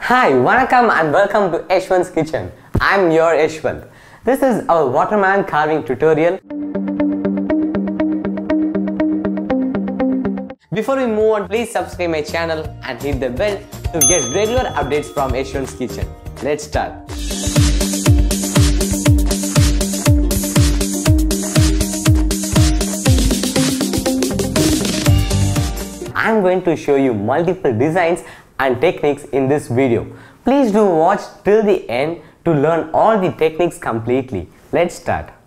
Hi, welcome and welcome to Yashwant's Kitchen. I'm your Yashwant. This is our watermelon carving tutorial. Before we move on, please subscribe my channel and hit the bell to get regular updates from Yashwant's Kitchen. Let's start. I'm going to show you multiple designs and techniques in this video. Please do watch till the end to learn all the techniques completely. Let's start.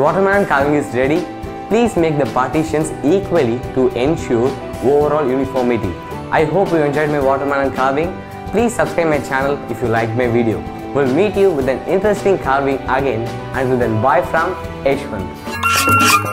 Watermelon carving is ready. Please make the partitions equally to ensure overall uniformity. I hope you enjoyed my watermelon carving. Please subscribe my channel if you liked my video. We'll meet you with an interesting carving again. Until then, bye from Yashwant.